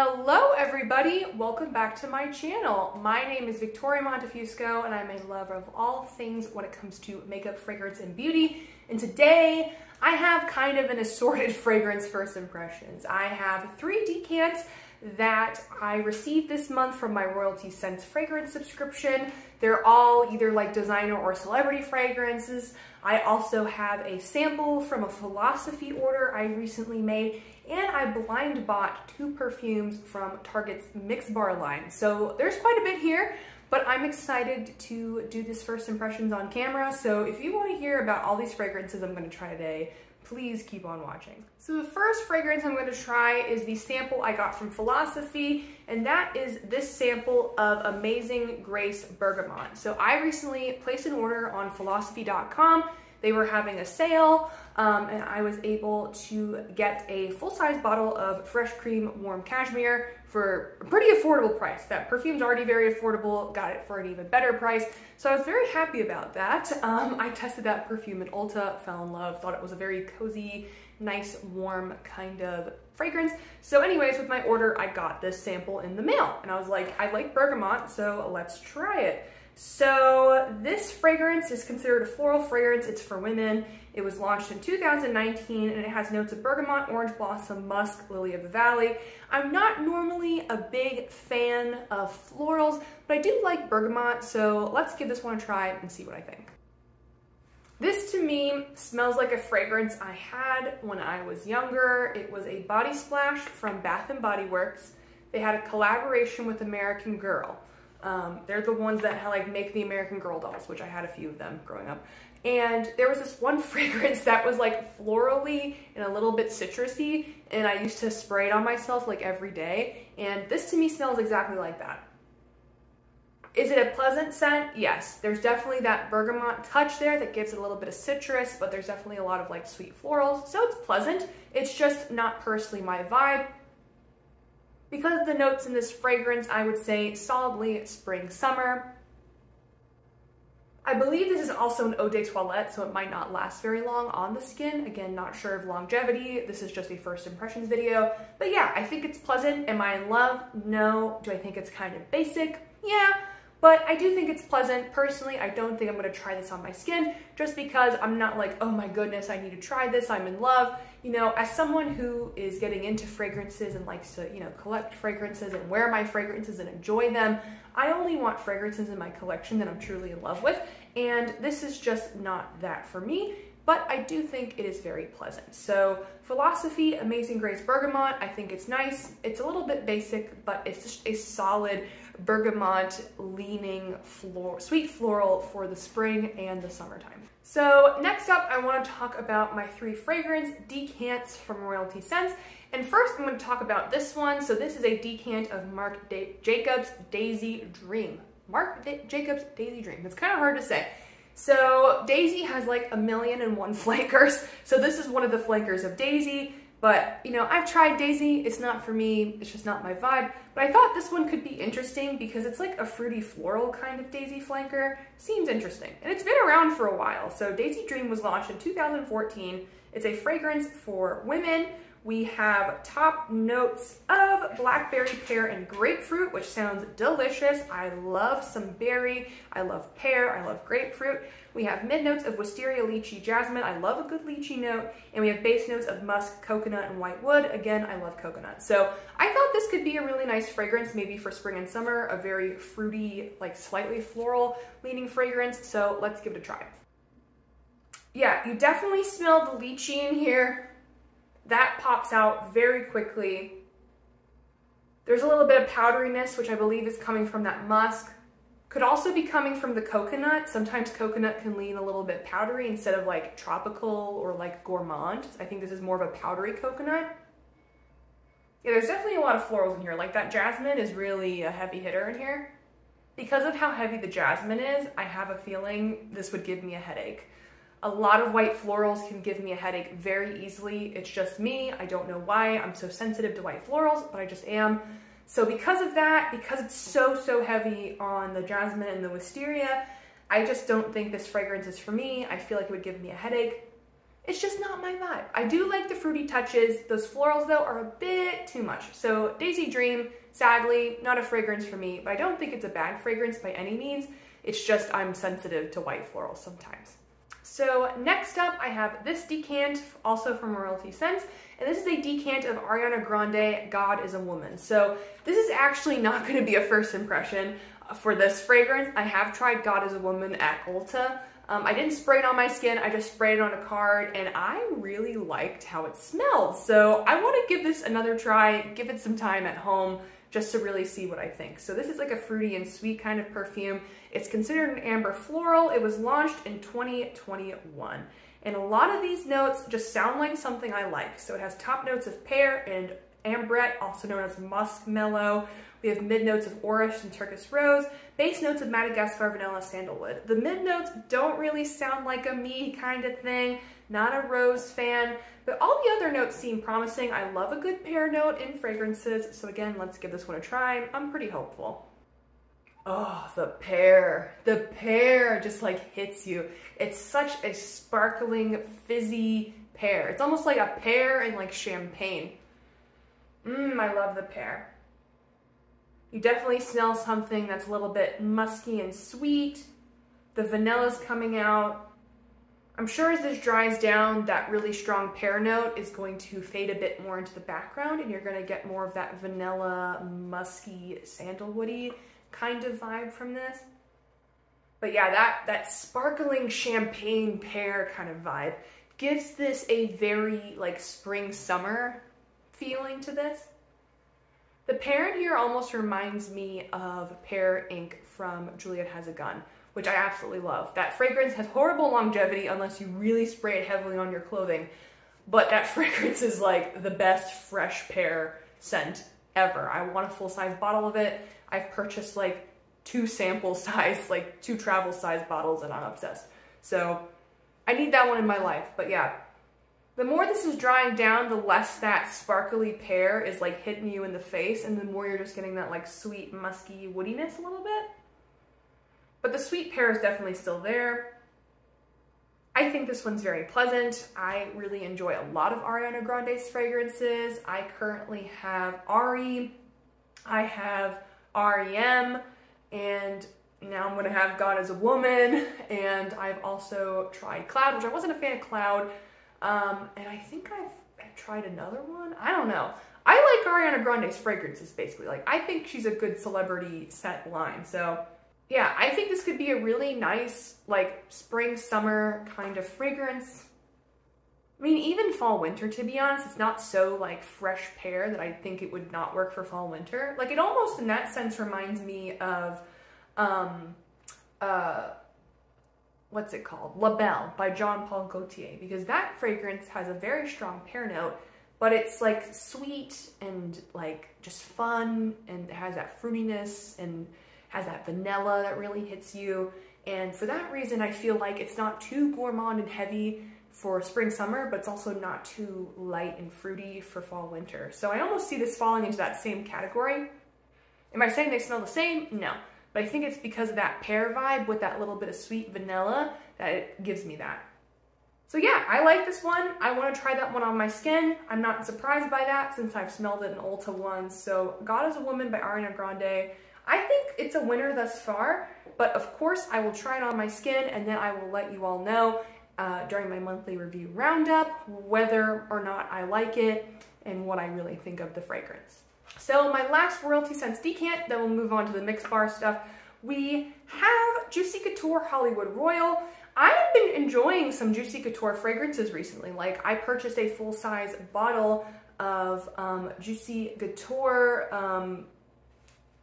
Hello everybody, welcome back to my channel. My name is Victoria Montefusco and I'm a lover of all things when it comes to makeup, fragrance, and beauty. And today I have kind of an assorted fragrance first impressions. I have three decants that I received this month from my Royalty Scents fragrance subscription. They're all either like designer or celebrity fragrances. I also have a sample from a philosophy order I recently made and I blind bought two perfumes from Target's Mix Bar line. So there's quite a bit here, but I'm excited to do this first impressions on camera. So if you wanna hear about all these fragrances I'm gonna try today, please keep on watching. So the first fragrance I'm gonna try is the sample I got from Philosophy, and that is this sample of Amazing Grace Bergamot. So I recently placed an order on philosophy.com they were having a sale um, and I was able to get a full-size bottle of Fresh Cream Warm Cashmere for a pretty affordable price. That perfume's already very affordable, got it for an even better price. So I was very happy about that. Um, I tested that perfume at Ulta, fell in love, thought it was a very cozy, nice, warm kind of fragrance. So anyways, with my order, I got this sample in the mail and I was like, I like bergamot, so let's try it. So this fragrance is considered a floral fragrance. It's for women. It was launched in 2019 and it has notes of bergamot, orange blossom, musk, lily of the valley. I'm not normally a big fan of florals, but I do like bergamot, so let's give this one a try and see what I think. This to me smells like a fragrance I had when I was younger. It was a body splash from Bath & Body Works. They had a collaboration with American Girl. Um, they're the ones that like make the American Girl dolls, which I had a few of them growing up. And there was this one fragrance that was like florally and a little bit citrusy, and I used to spray it on myself like every day. And this to me smells exactly like that. Is it a pleasant scent? Yes. There's definitely that bergamot touch there that gives it a little bit of citrus, but there's definitely a lot of like sweet florals. So it's pleasant. It's just not personally my vibe. Because the notes in this fragrance, I would say solidly spring summer. I believe this is also an eau de toilette, so it might not last very long on the skin. Again, not sure of longevity. This is just a first impressions video. But yeah, I think it's pleasant. Am I in love? No. Do I think it's kind of basic? Yeah. But I do think it's pleasant. Personally, I don't think I'm gonna try this on my skin just because I'm not like, oh my goodness, I need to try this, I'm in love. You know, as someone who is getting into fragrances and likes to, you know, collect fragrances and wear my fragrances and enjoy them, I only want fragrances in my collection that I'm truly in love with. And this is just not that for me but I do think it is very pleasant. So Philosophy, Amazing Grace Bergamot, I think it's nice. It's a little bit basic, but it's just a solid bergamot leaning floor, sweet floral for the spring and the summertime. So next up, I wanna talk about my three fragrance decants from Royalty Scents. And first, I'm gonna talk about this one. So this is a decant of Marc Jacobs Daisy Dream. Marc Jacobs Daisy Dream. It's kind of hard to say. So Daisy has like a million and one flankers. So this is one of the flankers of Daisy. But, you know, I've tried Daisy. It's not for me. It's just not my vibe. But I thought this one could be interesting because it's like a fruity floral kind of Daisy flanker. Seems interesting. And it's been around for a while. So Daisy Dream was launched in 2014. It's a fragrance for women we have top notes of blackberry, pear, and grapefruit, which sounds delicious. I love some berry. I love pear. I love grapefruit. We have mid notes of wisteria, lychee, jasmine. I love a good lychee note. And we have base notes of musk, coconut, and white wood. Again, I love coconut. So I thought this could be a really nice fragrance, maybe for spring and summer, a very fruity, like slightly floral leaning fragrance. So let's give it a try. Yeah, you definitely smell the lychee in here. That pops out very quickly. There's a little bit of powderiness, which I believe is coming from that musk. Could also be coming from the coconut. Sometimes coconut can lean a little bit powdery instead of like tropical or like gourmand. I think this is more of a powdery coconut. Yeah, there's definitely a lot of florals in here. Like that jasmine is really a heavy hitter in here. Because of how heavy the jasmine is, I have a feeling this would give me a headache. A lot of white florals can give me a headache very easily. It's just me. I don't know why I'm so sensitive to white florals, but I just am. So because of that, because it's so, so heavy on the jasmine and the wisteria, I just don't think this fragrance is for me. I feel like it would give me a headache. it's just not my vibe. I do like the fruity touches. Those florals though are a bit too much. So Daisy Dream, sadly, not a fragrance for me, but I don't think it's a bad fragrance by any means. It's just I'm sensitive to white florals sometimes. So next up, I have this decant, also from Royalty Scents, and this is a decant of Ariana Grande, God is a Woman. So this is actually not gonna be a first impression for this fragrance. I have tried God is a Woman at Ulta. Um, I didn't spray it on my skin, I just sprayed it on a card, and I really liked how it smelled. So I wanna give this another try, give it some time at home, just to really see what I think. So this is like a fruity and sweet kind of perfume. It's considered an amber floral. It was launched in 2021. And a lot of these notes just sound like something I like. So it has top notes of pear and ambrette, also known as musk mallow. We have mid notes of orris and Turkish rose, base notes of Madagascar vanilla sandalwood. The mid notes don't really sound like a me kind of thing, not a rose fan, but all the other notes seem promising. I love a good pear note in fragrances, so again, let's give this one a try. I'm pretty hopeful. Oh, the pear. The pear just like hits you. It's such a sparkling, fizzy pear. It's almost like a pear and like champagne. Mmm, I love the pear. You definitely smell something that's a little bit musky and sweet. The vanilla's coming out. I'm sure as this dries down, that really strong pear note is going to fade a bit more into the background and you're gonna get more of that vanilla, musky, sandalwoody kind of vibe from this. But yeah, that, that sparkling champagne pear kind of vibe gives this a very like spring summer feeling to this. The pear in here almost reminds me of Pear Inc. from Juliette Has a Gun, which I absolutely love. That fragrance has horrible longevity unless you really spray it heavily on your clothing, but that fragrance is like the best fresh pear scent ever. I want a full-size bottle of it. I've purchased like two sample size, like two travel size bottles and I'm obsessed. So I need that one in my life. But yeah, the more this is drying down, the less that sparkly pear is like hitting you in the face and the more you're just getting that like sweet musky woodiness a little bit. But the sweet pear is definitely still there. I think this one's very pleasant. I really enjoy a lot of Ariana Grande's fragrances. I currently have Ari, I have REM, and now I'm gonna have God as a Woman, and I've also tried Cloud, which I wasn't a fan of Cloud, um, and I think I've, tried another one. I don't know. I like Ariana Grande's fragrances, basically. Like, I think she's a good celebrity set line, so yeah, I think this could be a really nice, like, spring, summer kind of fragrance. I mean, even fall, winter, to be honest, it's not so like fresh pear that I think it would not work for fall, winter. Like it almost in that sense reminds me of, um, uh, what's it called? La Belle by Jean Paul Gaultier because that fragrance has a very strong pear note, but it's like sweet and like just fun and has that fruitiness and has that vanilla that really hits you. And for that reason, I feel like it's not too gourmand and heavy for spring summer, but it's also not too light and fruity for fall winter. So I almost see this falling into that same category. Am I saying they smell the same? No. But I think it's because of that pear vibe with that little bit of sweet vanilla that it gives me that. So yeah, I like this one. I want to try that one on my skin. I'm not surprised by that since I've smelled it in Ulta once. So God is a Woman by Ariana Grande. I think it's a winner thus far, but of course I will try it on my skin and then I will let you all know uh, during my monthly review roundup, whether or not I like it and what I really think of the fragrance. So my last Royalty Scents decant, then we'll move on to the mix bar stuff. We have Juicy Couture Hollywood Royal. I've been enjoying some Juicy Couture fragrances recently. Like I purchased a full-size bottle of um, Juicy Couture um,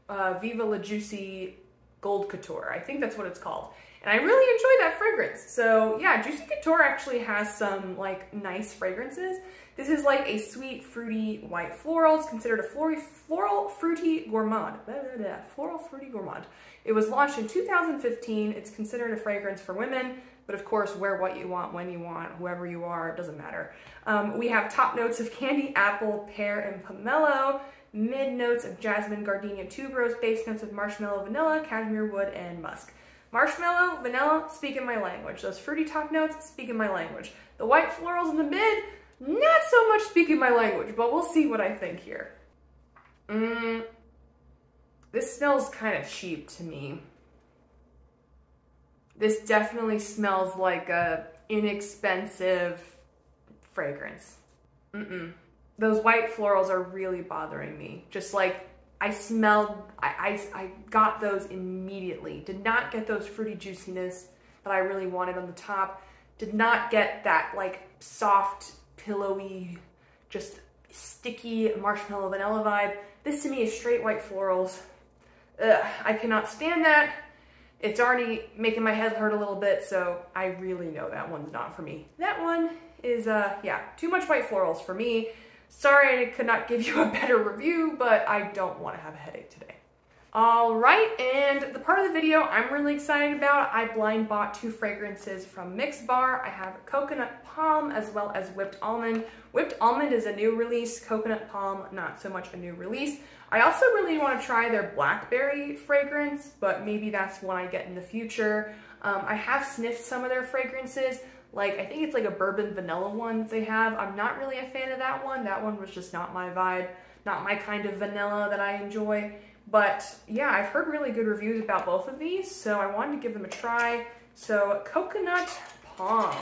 uh, Viva La Juicy Gold Couture. I think that's what it's called. And I really enjoy that fragrance. So yeah, Juicy Couture actually has some like nice fragrances. This is like a sweet, fruity white floral. It's considered a floral, floral fruity gourmand. Blah, blah, blah. Floral fruity gourmand. It was launched in 2015. It's considered a fragrance for women, but of course, wear what you want, when you want, whoever you are, it doesn't matter. Um, we have top notes of candy, apple, pear, and pomelo, mid notes of jasmine, gardenia, tuberose, base notes of marshmallow, vanilla, cashmere wood, and musk. Marshmallow, vanilla, speaking my language. Those fruity top notes, speaking my language. The white florals in the mid, not so much speaking my language, but we'll see what I think here. Mmm, this smells kind of cheap to me. This definitely smells like a inexpensive fragrance. Mm-mm. Those white florals are really bothering me. Just like I smelled, I, I, I got those immediately. Did not get those fruity juiciness that I really wanted on the top. Did not get that like soft, pillowy, just sticky marshmallow vanilla vibe. This to me is straight white florals. Ugh, I cannot stand that. It's already making my head hurt a little bit, so I really know that one's not for me. That one is, uh, yeah, too much white florals for me. Sorry I could not give you a better review, but I don't want to have a headache today. All right, and the part of the video I'm really excited about, I blind bought two fragrances from Mix Bar. I have Coconut Palm as well as Whipped Almond. Whipped Almond is a new release, Coconut Palm, not so much a new release. I also really want to try their Blackberry fragrance, but maybe that's one I get in the future. Um, I have sniffed some of their fragrances. Like, I think it's like a bourbon vanilla one that they have. I'm not really a fan of that one. That one was just not my vibe, not my kind of vanilla that I enjoy. But yeah, I've heard really good reviews about both of these, so I wanted to give them a try. So Coconut Palm.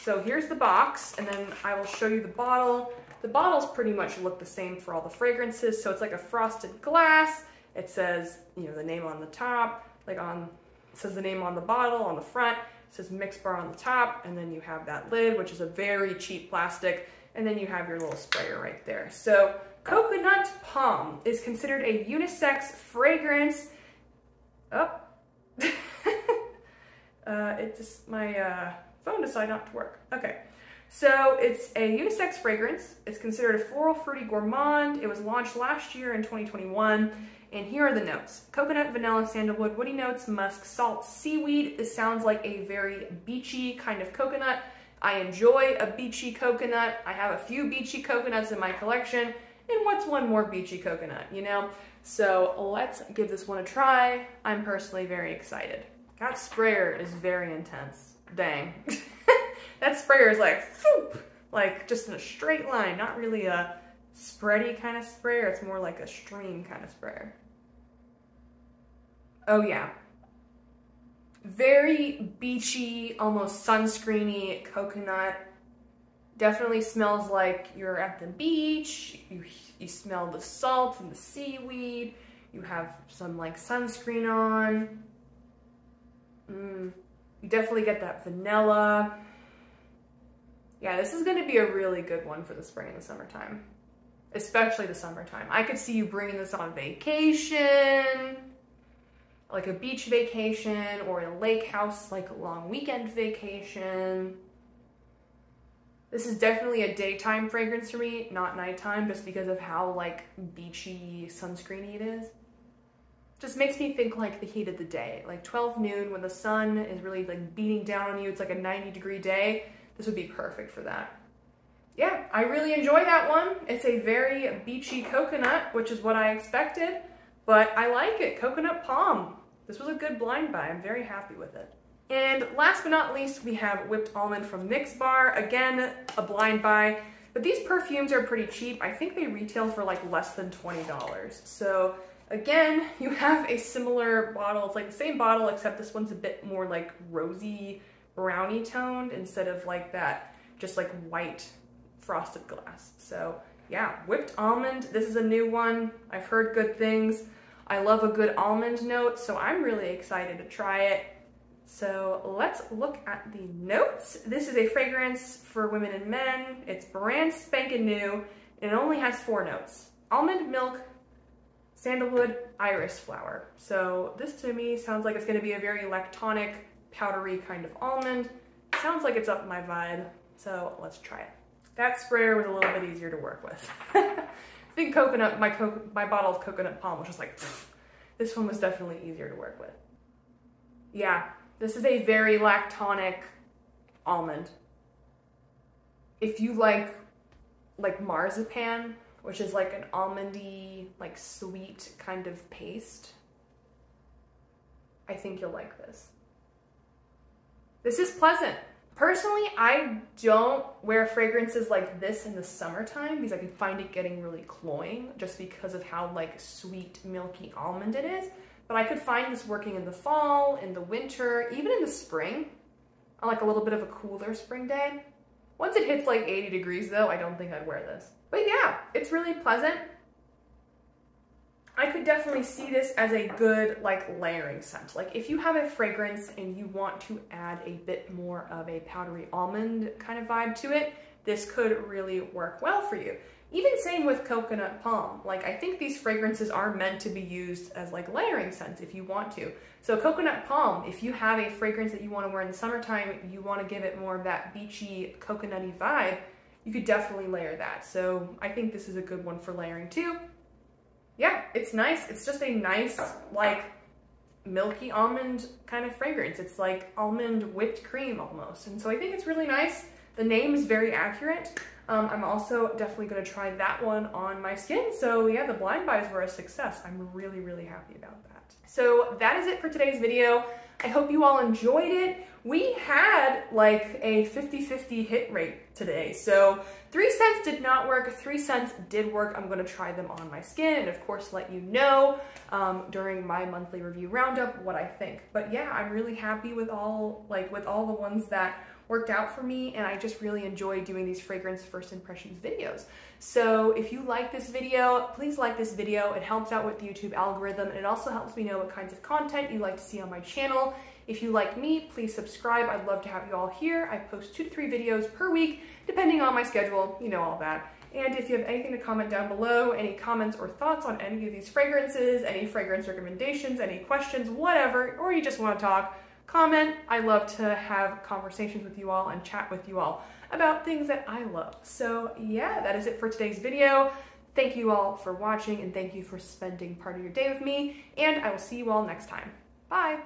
So here's the box, and then I will show you the bottle. The bottles pretty much look the same for all the fragrances, so it's like a frosted glass. It says, you know, the name on the top, like on, says the name on the bottle on the front, says Mixbar on the top, and then you have that lid, which is a very cheap plastic, and then you have your little sprayer right there. So Coconut Palm is considered a unisex fragrance. Oh, uh, it just, my uh, phone decided not to work. Okay. So it's a unisex fragrance. It's considered a floral fruity gourmand. It was launched last year in 2021. And here are the notes. Coconut, vanilla, sandalwood, woody notes, musk, salt, seaweed. This sounds like a very beachy kind of coconut. I enjoy a beachy coconut. I have a few beachy coconuts in my collection and what's one more beachy coconut, you know? So let's give this one a try. I'm personally very excited. That sprayer is very intense. Dang. that sprayer is like, whoop, like just in a straight line, not really a spready kind of sprayer. It's more like a stream kind of sprayer. Oh yeah. Very beachy, almost sunscreeny coconut Definitely smells like you're at the beach. You, you smell the salt and the seaweed. You have some like sunscreen on. Mm, you definitely get that vanilla. Yeah, this is gonna be a really good one for the spring and the summertime. Especially the summertime. I could see you bringing this on vacation, like a beach vacation or a lake house, like a long weekend vacation. This is definitely a daytime fragrance for me, not nighttime, just because of how like beachy sunscreeny it is. Just makes me think like the heat of the day, like 12 noon when the sun is really like beating down on you. It's like a 90 degree day. This would be perfect for that. Yeah, I really enjoy that one. It's a very beachy coconut, which is what I expected, but I like it. Coconut palm. This was a good blind buy. I'm very happy with it. And last but not least, we have Whipped Almond from Mixbar. Again, a blind buy. But these perfumes are pretty cheap. I think they retail for like less than $20. So again, you have a similar bottle. It's like the same bottle, except this one's a bit more like rosy brownie toned instead of like that just like white frosted glass. So yeah, Whipped Almond. This is a new one. I've heard good things. I love a good almond note, so I'm really excited to try it. So let's look at the notes. This is a fragrance for women and men. It's brand spanking new and it only has four notes. Almond milk, sandalwood, iris flower. So this to me sounds like it's gonna be a very lactonic, powdery kind of almond. Sounds like it's up my vibe, so let's try it. That sprayer was a little bit easier to work with. I think coconut, my, co my bottle of coconut palm was just like, pfft. this one was definitely easier to work with. Yeah, this is a very lactonic almond. If you like like marzipan, which is like an almondy, like sweet kind of paste, I think you'll like this. This is pleasant. Personally, I don't wear fragrances like this in the summertime because I can find it getting really cloying just because of how like sweet, milky almond it is. But I could find this working in the fall, in the winter, even in the spring, on like a little bit of a cooler spring day. Once it hits like 80 degrees though, I don't think I'd wear this. But yeah, it's really pleasant. I could definitely see this as a good like layering scent. Like if you have a fragrance and you want to add a bit more of a powdery almond kind of vibe to it, this could really work well for you. Even same with coconut palm. Like I think these fragrances are meant to be used as like layering scents if you want to. So coconut palm, if you have a fragrance that you want to wear in the summertime, you want to give it more of that beachy coconutty vibe, you could definitely layer that. So I think this is a good one for layering too yeah, it's nice. It's just a nice, like, milky almond kind of fragrance. It's like almond whipped cream almost. And so I think it's really nice. The name is very accurate. Um, I'm also definitely gonna try that one on my skin. So yeah, the blind buys were a success. I'm really, really happy about that. So that is it for today's video. I hope you all enjoyed it. We had like a 50-50 hit rate today. So three scents did not work, three scents did work. I'm gonna try them on my skin and of course let you know um, during my monthly review roundup what I think. But yeah, I'm really happy with all, like with all the ones that worked out for me and I just really enjoy doing these fragrance first impressions videos. So if you like this video, please like this video. It helps out with the YouTube algorithm and it also helps me know what kinds of content you like to see on my channel. If you like me, please subscribe. I'd love to have you all here. I post two to three videos per week, depending on my schedule, you know all that. And if you have anything to comment down below, any comments or thoughts on any of these fragrances, any fragrance recommendations, any questions, whatever, or you just want to talk, comment. I love to have conversations with you all and chat with you all about things that I love. So yeah, that is it for today's video. Thank you all for watching and thank you for spending part of your day with me and I will see you all next time. Bye!